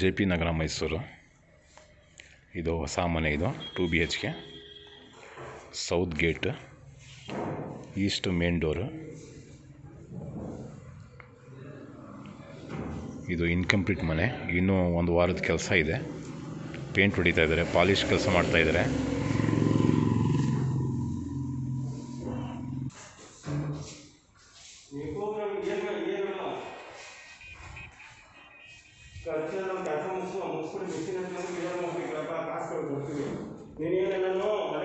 J P Nagar Mysuru. ಇದು ಹೊಸ ಮನೆ ಇದು, two B H K. South gate, east main door. ಇದು ಇನ್ಕಂಪ್ಲೀಟ್ ಮನೆ, ಇನ್ನೂ ಒಂದು ವಾರದ ಕೆಲಸ ಇದೆ. ಪೇಂಟ್ ಹೊಡಿತಾ ಇದ್ದಾರೆ ಪಾಲಿಷ್ ಕೆಲಸ ಮಾಡ್ತಾ ಇದ್ದಾರೆ.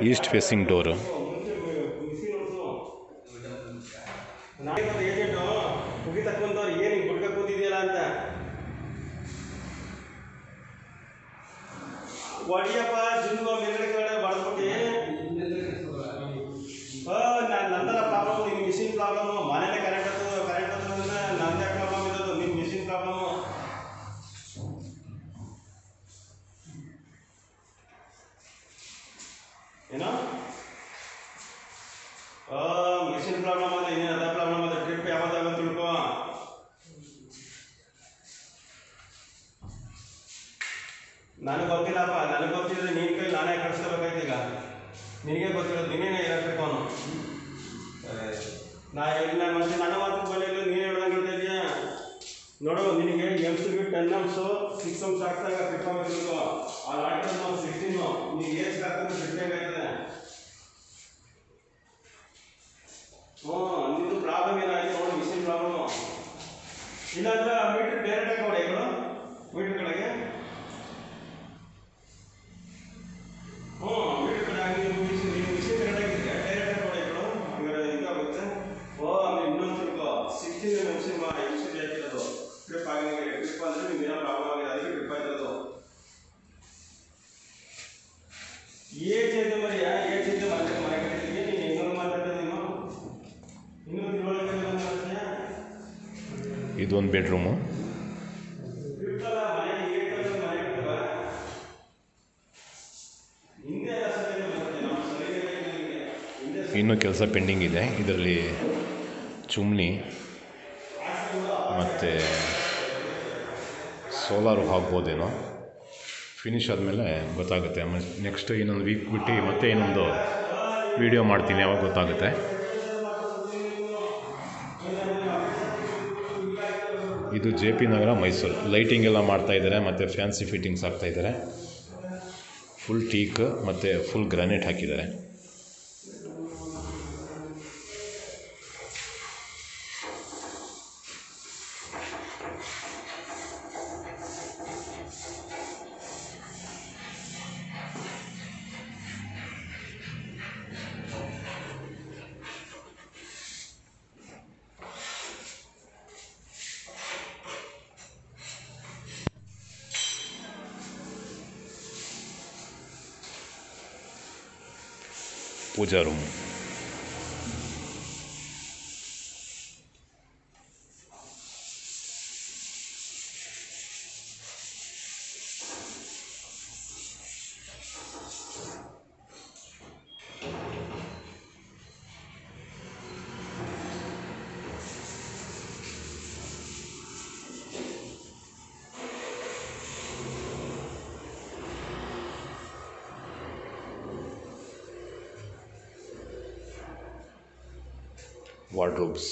ಈಸ್ಟ್ ಫೇಸಿಂಗ್ ಡೋರು ಏಜೆಂಟು ಮುಗಿ ತಕ್ಕೊಂತವ್ರು ಏನು ಹಿಂಗೆ ಗುಡ್ಕ ಕೂತಿದೆಯಲ್ಲ ಅಂತ ಒಡಿಯಪ್ಪ ಜಿಂದು ಮಿಷಿನ್ ಪ್ರಾಬ್ಲಮ್ ಅದ ಇನ್ನೇನು ಅದ ಪ್ರಾಬ್ಲಮ್ ಅದ ಟ್ರಿಪ್ ಯಾವ್ದಾಗ ತಿಳ್ಕೊ ನನಗೆ ಗೊತ್ತಿಲ್ಲಪ್ಪ, ನನಗೆ ಗೊತ್ತಿದ್ರೆ ನಿನ್ನ ಕೈ ನಾನೇ ಕಳಿಸ್ಕೋಬೇಕಾಯ್ತು ಈಗ. ನಿನಗೆ ಗೊತ್ತಿರೋದು ನೀನೇನೇ ಇರಬೇಕು ಅವನು. ನಾ ಎಲ್ಲಿ ಮತ್ತೆ ನನ್ನ ಮಾತು ಬಂದಿಲ್ಲ ನೀನು ಹೇಳ್ದಂಗೆ ಇದೆಯಾ? ನೋಡು, ನಿನಗೆ MS B ten MS six MS ಹಾಕ್ದಾಗ ಆಗಬೇಕು. ಆ ಲಾಟರ್ ಸರಿ ಬೆಡ್ರೂಮು. ಇನ್ನೂ ಕೆಲಸ ಪೆಂಡಿಂಗ್ ಇದೆ. ಇದರಲ್ಲಿ ಚುಮ್ನಿ ಮತ್ತು ಸೋಲಾರು ಹಾಕ್ಬೋದೇನೋ. ಫಿನಿಶ್ ಆದಮೇಲೆ ಗೊತ್ತಾಗುತ್ತೆ. ನೆಕ್ಸ್ಟ್ ಇನ್ನೊಂದು ವೀಕ್ ಬಿಟ್ಟು ಮತ್ತೆ ಇನ್ನೊಂದು ವೀಡಿಯೋ ಮಾಡ್ತೀನಿ, ಯಾವಾಗ ಗೊತ್ತಾಗುತ್ತೆ. ಇದು J P Nagar, Mysuru. Lighting ಎಲ್ಲ ಮಾಡ್ತಾ ಇದ್ದಾರೆ ಮತ್ತು ಫ್ಯಾನ್ಸಿ ಫಿಟ್ಟಿಂಗ್ಸ್ ಆಗ್ತಾ ಇದ್ದಾರೆ ಫುಲ್ ಟೀಕ್ ಮತ್ತು ಫುಲ್ ಗ್ರಾನೈಟ್ ಹಾಕಿದ್ದಾರೆ. 보자롱. Wardrobes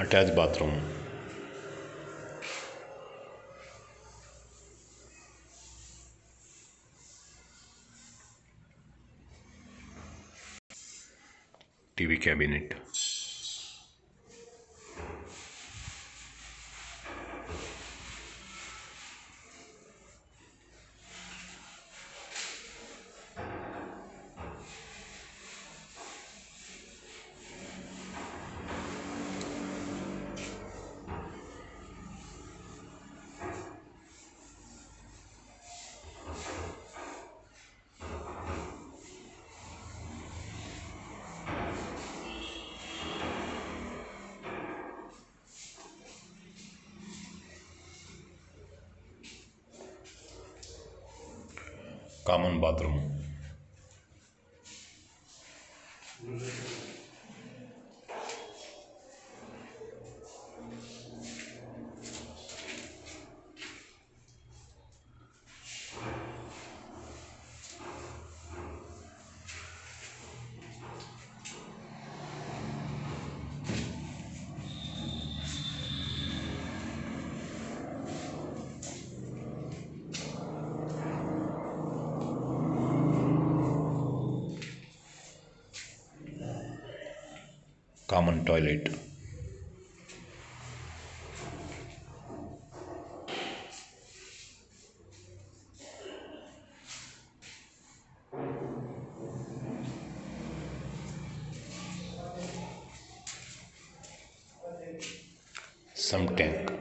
attach bathroom TV cabinet common bathroom common toilet. some tank